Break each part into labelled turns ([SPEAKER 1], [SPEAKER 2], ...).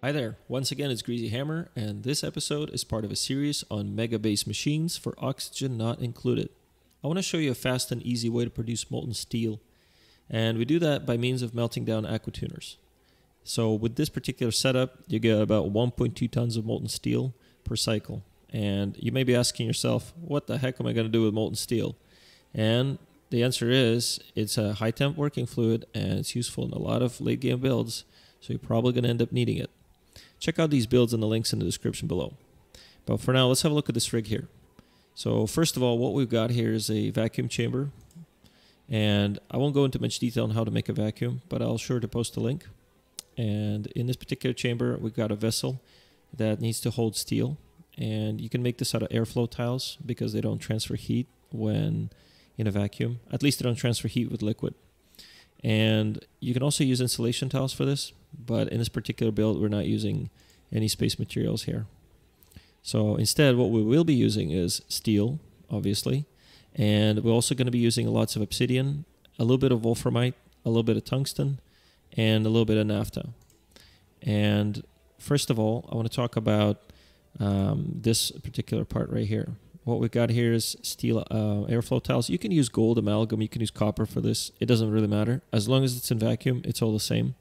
[SPEAKER 1] Hi there. Once again, it's GreezyHammer, and this episode is part of a series on mega base machines for oxygen not included. I want to show you a fast and easy way to produce molten steel, and we do that by means of melting down aquatuners. So, with this particular setup, you get about 1.2 tons of molten steel per cycle. And you may be asking yourself, what the heck am I going to do with molten steel? And the answer is it's a high temp working fluid and it's useful in a lot of late game builds, so you're probably going to end up needing it. Check out these builds and the links in the description below. But for now, let's have a look at this rig here. So first of all, what we've got here is a vacuum chamber. And I won't go into much detail on how to make a vacuum, but I'll sure to post a link. And in this particular chamber, we've got a vessel that needs to hold steel. And you can make this out of airflow tiles because they don't transfer heat when in a vacuum. At least they don't transfer heat with liquid. And you can also use insulation tiles for this, but in this particular build, we're not using any space materials here. So instead, what we will be using is steel, obviously, and we're also going to be using lots of obsidian, a little bit of wolframite, a little bit of tungsten, and a little bit of naphtha. And first of all, I want to talk about um, this particular part right here. What we've got here is steel uh, airflow tiles. You can use gold amalgam, you can use copper for this. It doesn't really matter. As long as it's in vacuum, it's all the same.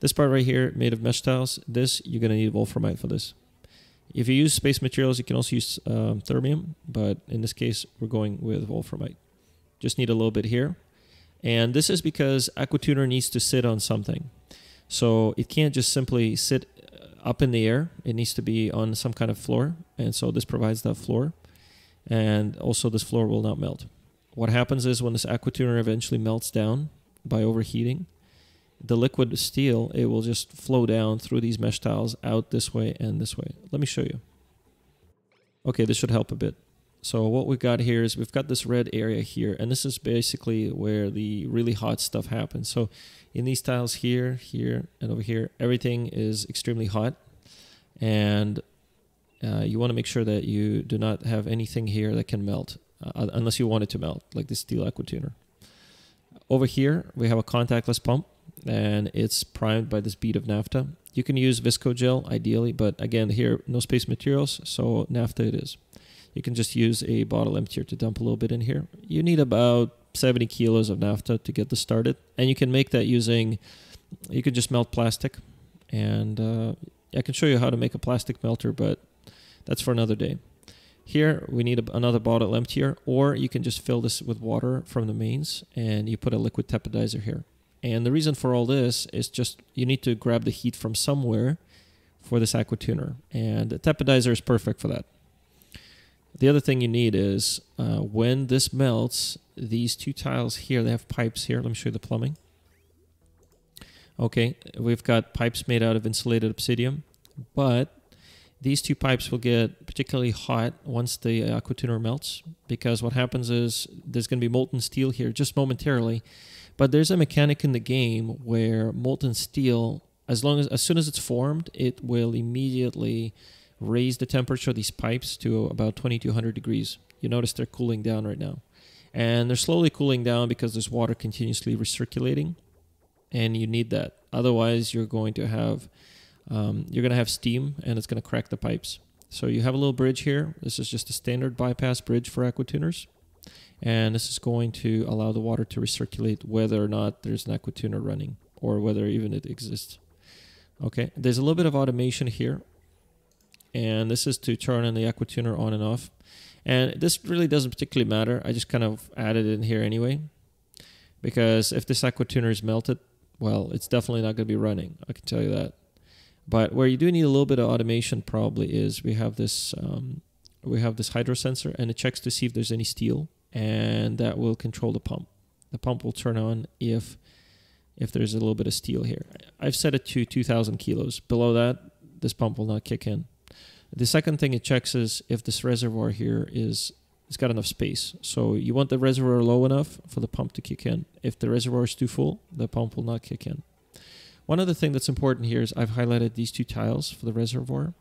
[SPEAKER 1] This part right here, made of mesh tiles, this, you're going to need wolframite for this. If you use space materials, you can also use um, thermium, but in this case, we're going with wolframite. Just need a little bit here. And this is because Aquatuner needs to sit on something. So it can't just simply sit up in the air. It needs to be on some kind of floor. And so this provides that floor. And also this floor will not melt. What happens is when this Aquatuner eventually melts down by overheating, the liquid steel, it will just flow down through these mesh tiles out this way and this way. Let me show you. Okay, this should help a bit. So what we've got here is we've got this red area here, and this is basically where the really hot stuff happens. So in these tiles here, here, and over here, everything is extremely hot. And uh, you want to make sure that you do not have anything here that can melt, uh, unless you want it to melt, like this steel aquatuner. Over here, we have a contactless pump and it's primed by this bead of naphtha. You can use visco gel ideally, but again, here, no space materials, so naphtha it is. You can just use a bottle emptier to dump a little bit in here. You need about 70 kilos of naphtha to get this started, and you can make that using, you can just melt plastic, and uh, I can show you how to make a plastic melter, but that's for another day. Here we need a, another bottle emptier, or you can just fill this with water from the mains, and you put a liquid tepidizer here. And the reason for all this is just you need to grab the heat from somewhere for this aquatuner. And the tepidizer is perfect for that. The other thing you need is uh, when this melts, these two tiles here, they have pipes here. Let me show you the plumbing. Okay, we've got pipes made out of insulated obsidian, but these two pipes will get particularly hot once the uh, aquatuner melts because what happens is there's going to be molten steel here just momentarily but there's a mechanic in the game where molten steel, as long as as soon as it's formed, it will immediately raise the temperature of these pipes to about 2200 degrees. You notice they're cooling down right now. And they're slowly cooling down because there's water continuously recirculating. And you need that. Otherwise, you're going to have um, you're going to have steam and it's going to crack the pipes. So you have a little bridge here. This is just a standard bypass bridge for aquatuners and this is going to allow the water to recirculate whether or not there's an aquatuner running or whether even it exists. Okay, there's a little bit of automation here, and this is to turn on the aquatuner on and off. And this really doesn't particularly matter. I just kind of added it in here anyway, because if this aquatuner is melted, well, it's definitely not going to be running. I can tell you that. But where you do need a little bit of automation probably is we have this um, we have this hydro sensor and it checks to see if there's any steel and that will control the pump. The pump will turn on if if there's a little bit of steel here. I've set it to 2,000 kilos. Below that, this pump will not kick in. The second thing it checks is if this reservoir here is it's got enough space. So you want the reservoir low enough for the pump to kick in. If the reservoir is too full, the pump will not kick in. One other thing that's important here is I've highlighted these two tiles for the reservoir.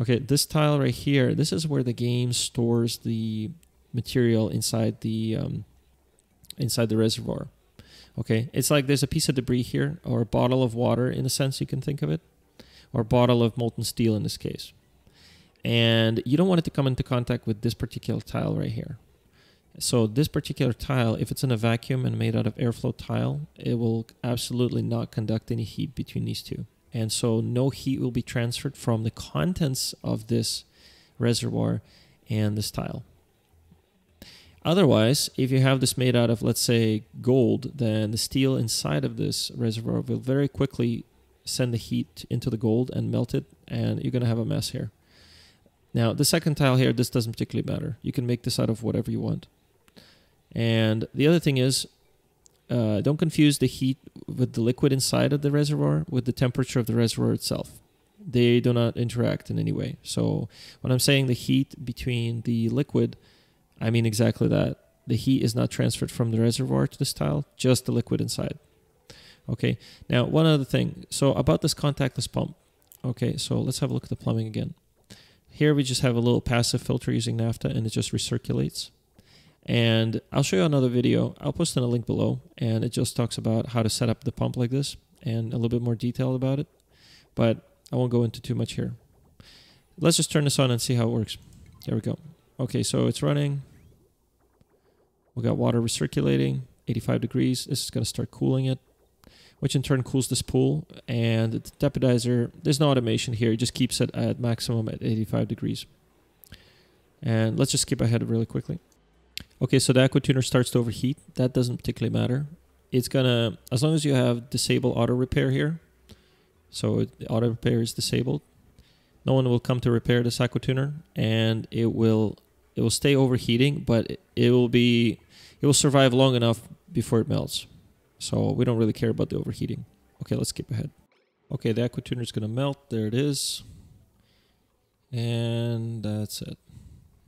[SPEAKER 1] Okay, this tile right here, this is where the game stores the material inside the um, inside the reservoir. Okay, it's like there's a piece of debris here or a bottle of water in a sense you can think of it. or a bottle of molten steel in this case. And you don't want it to come into contact with this particular tile right here. So this particular tile, if it's in a vacuum and made out of airflow tile, it will absolutely not conduct any heat between these two. And so no heat will be transferred from the contents of this reservoir and this tile. Otherwise, if you have this made out of, let's say, gold, then the steel inside of this reservoir will very quickly send the heat into the gold and melt it, and you're going to have a mess here. Now, the second tile here, this doesn't particularly matter. You can make this out of whatever you want. And the other thing is, uh, don't confuse the heat with the liquid inside of the reservoir with the temperature of the reservoir itself. They do not interact in any way. So when I'm saying the heat between the liquid, I mean exactly that. The heat is not transferred from the reservoir to this tile, just the liquid inside. Okay, now one other thing. So about this contactless pump. Okay, so let's have a look at the plumbing again. Here we just have a little passive filter using naphtha and it just recirculates. And I'll show you another video. I'll post in a link below and it just talks about how to set up the pump like this and a little bit more detail about it. But I won't go into too much here. Let's just turn this on and see how it works. There we go. Okay, so it's running. We got water recirculating, 85 degrees. This is going to start cooling it, which in turn cools this pool. And the tepidizer, there's no automation here. It just keeps it at maximum at 85 degrees. And let's just skip ahead really quickly. Okay, so the aquatuner starts to overheat. That doesn't particularly matter. It's gonna, as long as you have disable auto repair here, so the auto repair is disabled, no one will come to repair this aquatuner, and it will it will stay overheating, but it, it will be it will survive long enough before it melts. So we don't really care about the overheating. Okay, let's skip ahead. Okay, the aquatuner is gonna melt. There it is, and that's it.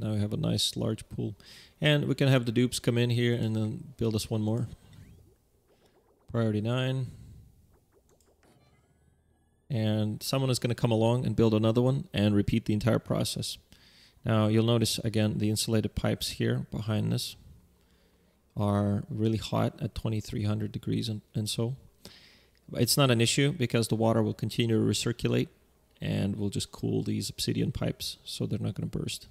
[SPEAKER 1] Now we have a nice large pool. And we can have the dupes come in here and then build us one more. Priority 9. And someone is going to come along and build another one and repeat the entire process. Now you'll notice again the insulated pipes here behind this are really hot at 2300 degrees and, and so. It's not an issue because the water will continue to recirculate and will just cool these obsidian pipes so they're not going to burst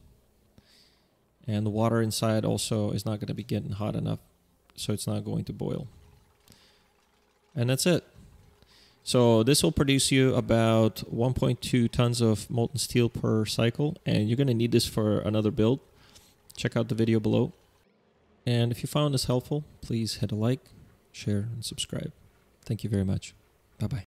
[SPEAKER 1] and the water inside also is not going to be getting hot enough so it's not going to boil. And that's it. So this will produce you about 1.2 tons of molten steel per cycle and you're going to need this for another build. Check out the video below. And if you found this helpful please hit a like share and subscribe. Thank you very much. Bye bye